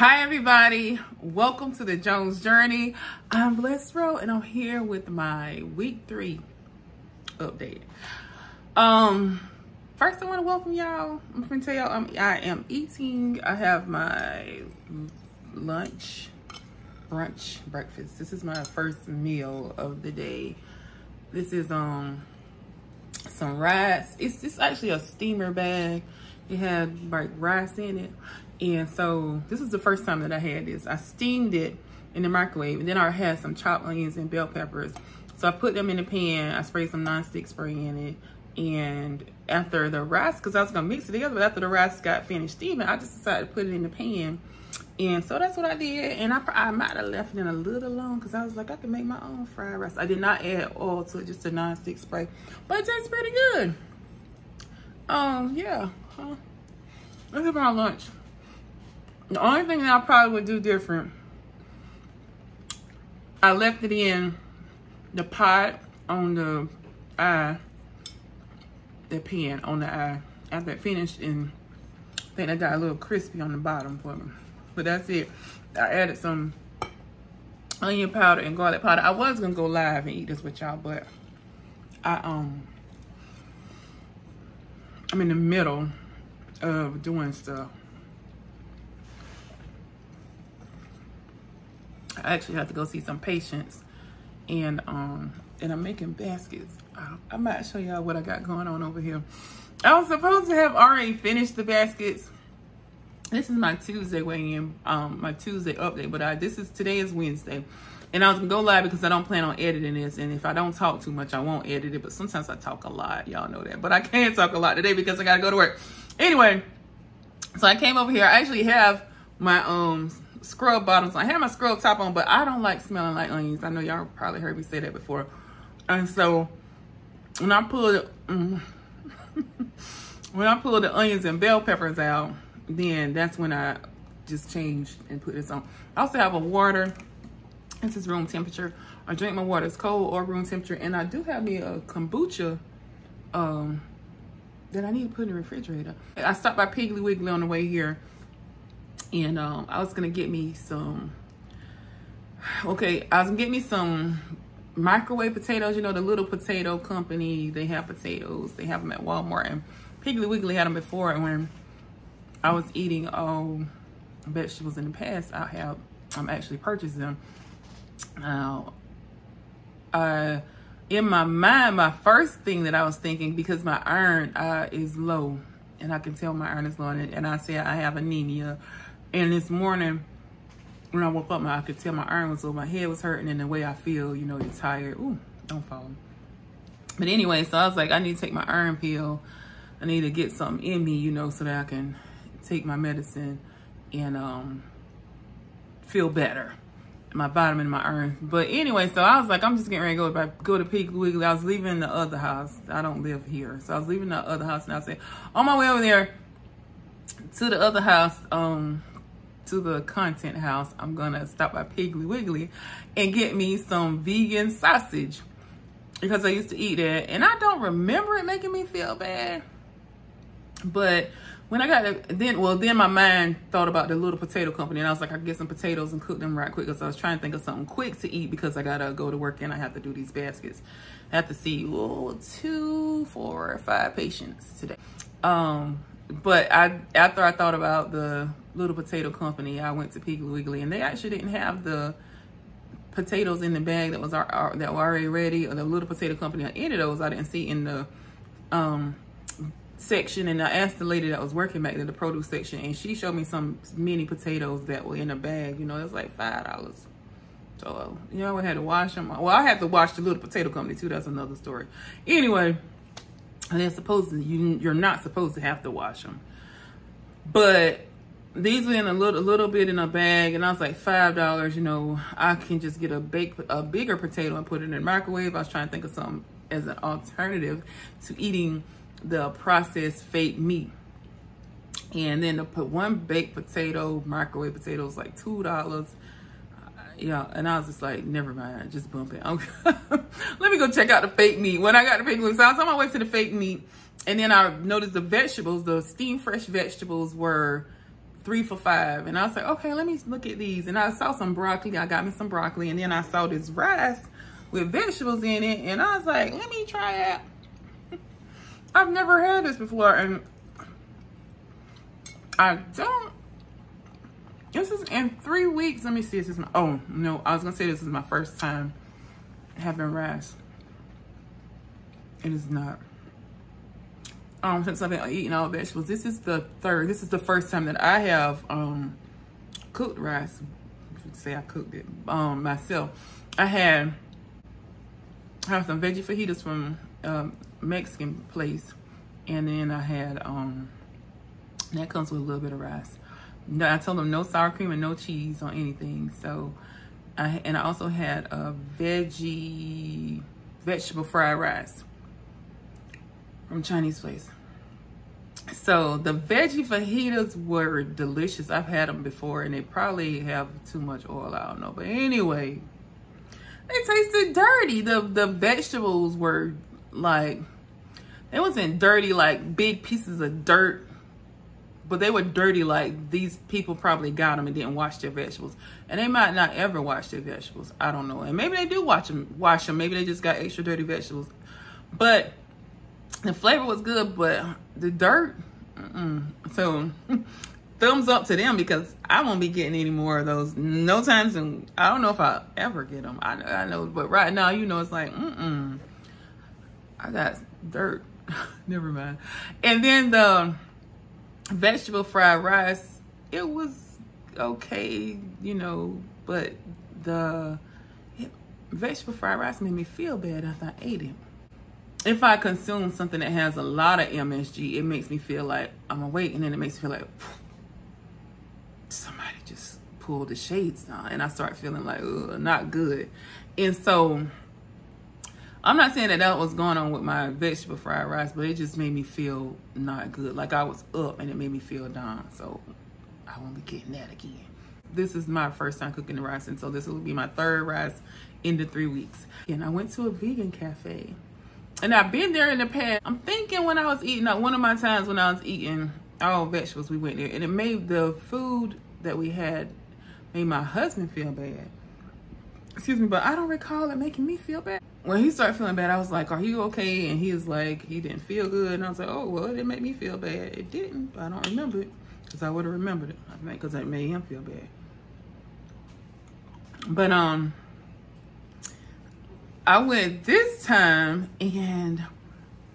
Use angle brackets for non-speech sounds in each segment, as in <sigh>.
Hi everybody, welcome to the Jones Journey. I'm Blessed Ro and I'm here with my week three update. Um, first I want to welcome y'all. I'm gonna tell y'all um, I am eating. I have my lunch, brunch, breakfast. This is my first meal of the day. This is um some rice. It's just actually a steamer bag. It had like rice in it. And so this is the first time that I had this. I steamed it in the microwave and then I had some chopped onions and bell peppers. So I put them in the pan. I sprayed some nonstick spray in it. And after the rice, because I was going to mix it together, but after the rice got finished steaming, I just decided to put it in the pan. And so that's what I did. And I, I might have left it in a little long because I was like, I can make my own fried rice. I did not add oil to it, just a nonstick spray. But it tastes pretty good. Um, yeah. Look at my lunch. The only thing that I probably would do different, I left it in the pot on the eye, the pan on the eye. After it finished, and I think I got a little crispy on the bottom for me. But that's it. I added some onion powder and garlic powder. I was gonna go live and eat this with y'all, but I um I'm in the middle of doing stuff. I actually have to go see some patients and um and I'm making baskets. I, I might show y'all what I got going on over here. I was supposed to have already finished the baskets. This is my Tuesday weighing um my Tuesday update, but I this is today is Wednesday. And I was gonna go live because I don't plan on editing this. And if I don't talk too much, I won't edit it. But sometimes I talk a lot. Y'all know that. But I can't talk a lot today because I gotta go to work. Anyway, so I came over here. I actually have my um scrub bottoms. I have my scrub top on, but I don't like smelling like onions. I know y'all probably heard me say that before. And so when I pull the <laughs> mm, when I pull the onions and bell peppers out, then that's when I just change and put this on. I also have a water. This is room temperature. I drink my water. It's cold or room temperature. And I do have me a kombucha um, that I need to put in the refrigerator. I stopped by Piggly Wiggly on the way here and um, I was gonna get me some, okay, I was gonna get me some microwave potatoes, you know, the little potato company, they have potatoes, they have them at Walmart, and Piggly Wiggly had them before, and when I was eating vegetables in the past, I have, I'm actually purchased them. Now, uh, in my mind, my first thing that I was thinking, because my iron uh, is low, and I can tell my iron is low, and, and I said I have anemia, and this morning, when I woke up, I could tell my iron was low. My head was hurting and the way I feel, you know, you're tired. Ooh, don't fall. But anyway, so I was like, I need to take my iron pill. I need to get something in me, you know, so that I can take my medicine and um, feel better. My vitamin, my iron. But anyway, so I was like, I'm just getting ready to go, go to Piggly Wiggly. I was leaving the other house. I don't live here. So I was leaving the other house and I said, on my way over there to the other house, um, to the content house, I'm gonna stop by Piggly Wiggly and get me some vegan sausage because I used to eat that and I don't remember it making me feel bad. But when I got then, well, then my mind thought about the little potato company and I was like, I get some potatoes and cook them right quick because I was trying to think of something quick to eat because I gotta go to work and I have to do these baskets. I have to see two, four, five patients today. Um, but I after I thought about the little potato company, I went to Piggly Wiggly, and they actually didn't have the potatoes in the bag that was our that were already ready, or the little potato company. or Any of those I didn't see in the um, section, and I asked the lady that was working back in the produce section, and she showed me some mini potatoes that were in a bag. You know, it was like five dollars. So, you know, I had to wash them. Well, I had to wash the little potato company too. That's another story. Anyway, and they're supposed to, you, you're not supposed to have to wash them. But these were in a little, little bit in a bag, and I was like five dollars. You know, I can just get a bake a bigger potato and put it in the microwave. I was trying to think of something as an alternative to eating the processed fake meat. And then to put one baked potato, microwave potatoes, like two dollars. Uh, yeah, and I was just like, never mind, just bump it. <laughs> Let me go check out the fake meat. When I got the fake meat, so I was on my way to the fake meat, and then I noticed the vegetables, the steamed fresh vegetables were three for five. And I was like, okay, let me look at these. And I saw some broccoli. I got me some broccoli. And then I saw this rice with vegetables in it. And I was like, let me try it. I've never had this before. And I don't. This is in three weeks. Let me see. This is my, oh, no. I was to say this is my first time having rice. It is not um, since I've been eating all vegetables. This is the third, this is the first time that I have um, cooked rice. say I cooked it um, myself. I had I have some veggie fajitas from um, Mexican place. And then I had, um, that comes with a little bit of rice. No, I told them no sour cream and no cheese on anything. So, I, and I also had a veggie, vegetable fried rice from Chinese place. So the veggie fajitas were delicious. I've had them before and they probably have too much oil. I don't know. But anyway, they tasted dirty. The, the vegetables were like, they wasn't dirty like big pieces of dirt. But they were dirty like these people probably got them and didn't wash their vegetables. And they might not ever wash their vegetables. I don't know. And maybe they do watch them, wash them. Maybe they just got extra dirty vegetables. But the flavor was good, but the dirt, mm -mm. so <laughs> thumbs up to them because I won't be getting any more of those. No times, and I don't know if I'll ever get them. I, I know, but right now, you know, it's like, mm-mm. I got dirt. <laughs> Never mind. And then the vegetable fried rice, it was okay, you know, but the vegetable fried rice made me feel bad after I ate it if I consume something that has a lot of MSG, it makes me feel like I'm awake. And then it makes me feel like somebody just pulled the shades down. And I start feeling like, not good. And so I'm not saying that that was going on with my vegetable fried rice, but it just made me feel not good. Like I was up and it made me feel down. So I won't be getting that again. This is my first time cooking the rice. And so this will be my third rice in the three weeks. And I went to a vegan cafe and I've been there in the past. I'm thinking when I was eating, uh, one of my times when I was eating all vegetables, we went there. And it made the food that we had, made my husband feel bad. Excuse me, but I don't recall it making me feel bad. When he started feeling bad, I was like, are you okay? And he was like, he didn't feel good. And I was like, oh, well, it didn't make me feel bad. It didn't, I don't remember it. Because I would have remembered it, I think, because it made him feel bad. But, um, I went this time and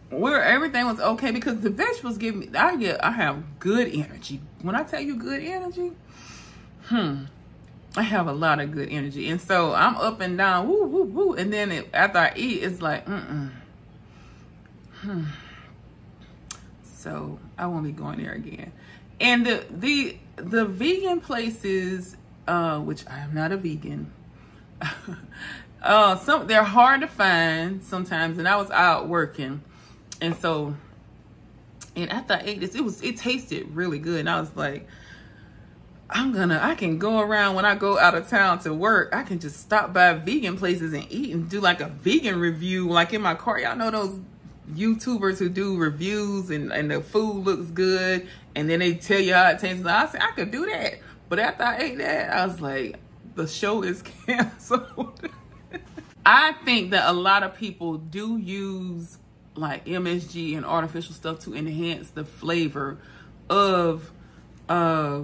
where everything was okay because the vegetables give me I get I have good energy. When I tell you good energy, hmm, I have a lot of good energy. And so I'm up and down, woo, woo, woo. And then it, after I eat, it's like, mm-mm. Hmm. So I won't be going there again. And the the the vegan places, uh, which I am not a vegan, <laughs> uh, some they're hard to find sometimes, and I was out working, and so, and after I ate this, it was it tasted really good, and I was like, I'm gonna I can go around when I go out of town to work. I can just stop by vegan places and eat and do like a vegan review, like in my car. Y'all know those YouTubers who do reviews and, and the food looks good and then they tell you how it tastes. I said I could do that. But after I ate that, I was like, the show is <laughs> canceled. I think that a lot of people do use like MSG and artificial stuff to enhance the flavor of uh,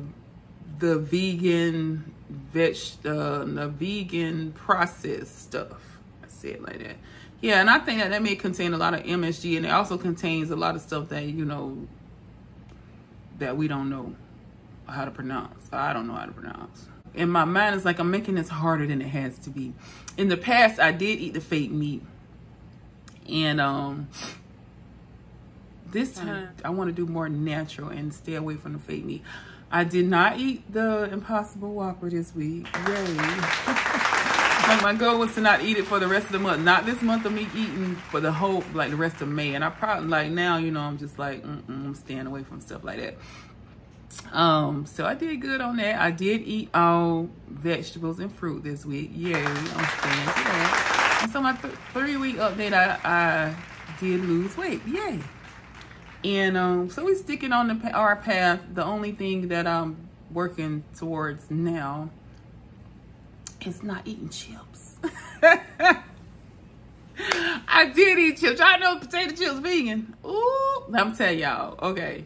the vegan veg, uh, the vegan processed stuff. I say it like that. Yeah, and I think that that may contain a lot of MSG, and it also contains a lot of stuff that you know that we don't know how to pronounce. I don't know how to pronounce in my mind, it's like I'm making this harder than it has to be. In the past, I did eat the fake meat. And um, this time, I want to do more natural and stay away from the fake meat. I did not eat the Impossible Whopper this week. Yay. <laughs> my goal was to not eat it for the rest of the month. Not this month of me eating for the whole, like the rest of May. And I probably, like now, you know, I'm just like, mm -mm, I'm staying away from stuff like that. Um, so I did good on that. I did eat all vegetables and fruit this week. Yay, I'm staying for that. And so my th three week update, I, I did lose weight. Yay. And um, so we're sticking on the our path. The only thing that I'm working towards now is not eating chips. <laughs> I did eat chips. I know potato chips vegan. Ooh, I'm telling y'all, okay.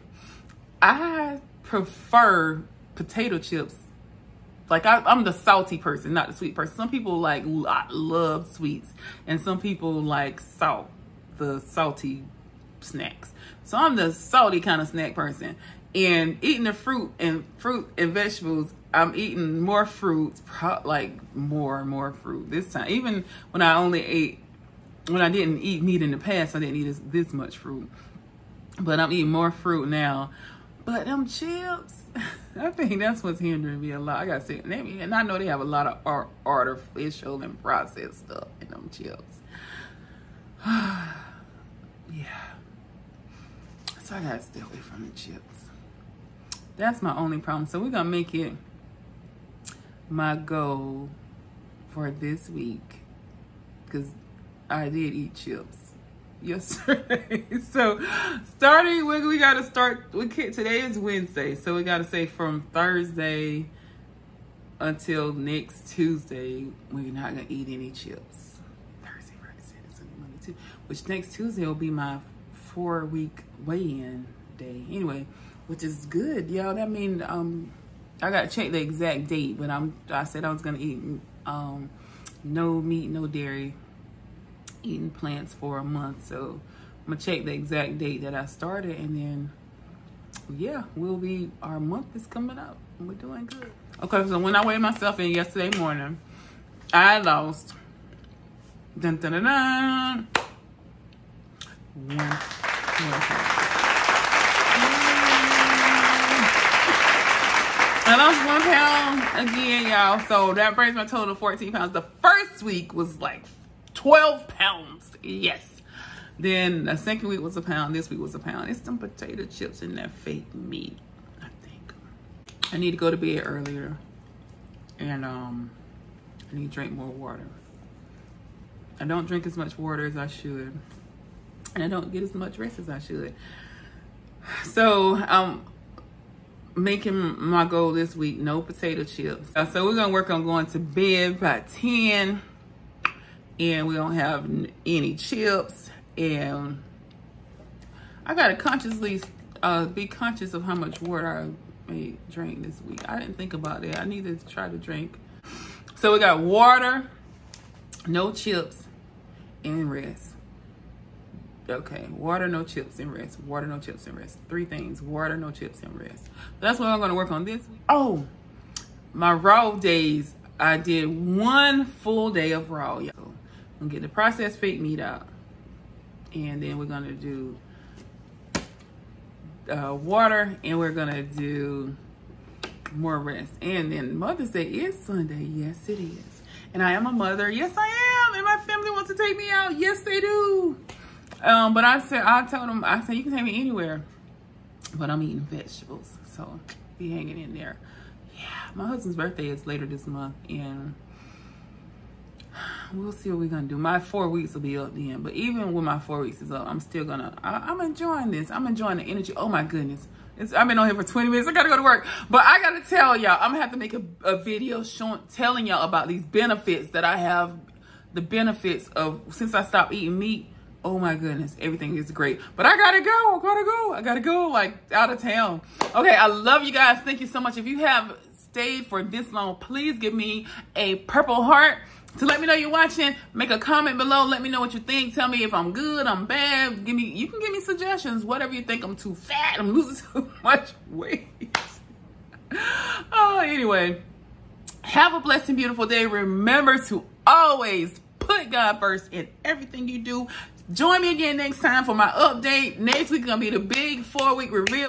I prefer potato chips. Like I, am the salty person, not the sweet person. Some people like love sweets and some people like salt, the salty snacks. So I'm the salty kind of snack person. And eating the fruit and fruit and vegetables, I'm eating more fruits, like more and more fruit this time. Even when I only ate, when I didn't eat meat in the past, I didn't eat this, this much fruit. But I'm eating more fruit now. But them chips, <laughs> I think that's what's hindering me a lot. I gotta say, and I know they have a lot of art, artificial and processed stuff in them chips. <sighs> <sighs> yeah. So I gotta stay away from the chips. That's my only problem. So we're gonna make it my goal for this week because I did eat chips <laughs> yesterday. <laughs> so starting we got to start, we can't, today is Wednesday. So we got to say from Thursday until next Tuesday, we're not to eat any chips. Which next Tuesday will be my four week weigh-in day. Anyway, which is good, y'all. That mean, um, I got to check the exact date, but I'm, I said I was going to eat, um, no meat, no dairy eating plants for a month. So I'm gonna check the exact date that I started and then yeah, we'll be, our month is coming up we're doing good. Okay, so when I weighed myself in yesterday morning, I lost, dun dun dun dun, one, I lost one pound again, y'all. So that brings my total to 14 pounds. The first week was like 12 pounds. Yes. Then the second week was a pound. This week was a pound. It's some potato chips and that fake meat, I think. I need to go to bed earlier. And um, I need to drink more water. I don't drink as much water as I should. And I don't get as much rest as I should. So I'm making my goal this week, no potato chips. So we're gonna work on going to bed by 10 and we don't have any chips and I gotta consciously uh, be conscious of how much water I may drink this week. I didn't think about that. I need to try to drink. So we got water, no chips, and rest. Okay, water, no chips, and rest. Water, no chips, and rest. Three things, water, no chips, and rest. That's what I'm gonna work on this. Oh, my raw days, I did one full day of raw, y'all gonna get the processed fake meat out. And then we're gonna do uh, water and we're gonna do more rest. And then Mother's Day is Sunday. Yes, it is. And I am a mother. Yes, I am. My family wants to take me out. Yes, they do. Um, but I said, I told them, I said, you can take me anywhere. But I'm eating vegetables. So be hanging in there. Yeah, my husband's birthday is later this month. And we'll see what we're gonna do. My four weeks will be up then, but even when my four weeks is up, I'm still gonna, I, am enjoying this. I'm enjoying the energy. Oh my goodness. It's, I've been on here for 20 minutes. I gotta go to work. But I gotta tell y'all, I'm gonna have to make a, a video showing, telling y'all about these benefits that I have, the benefits of, since I stopped eating meat, oh my goodness, everything is great. But I gotta go, I gotta go, I gotta go, like out of town. Okay, I love you guys. Thank you so much. If you have stayed for this long, please give me a purple heart to let me know you're watching. Make a comment below. Let me know what you think. Tell me if I'm good, I'm bad. Give me, you can give me suggestions. Whatever you think. I'm too fat. I'm losing <laughs> too much weight. <laughs> oh, anyway. Have a blessed and beautiful day. Remember to always put God first in everything you do. Join me again next time for my update. Next week gonna be the big four week reveal.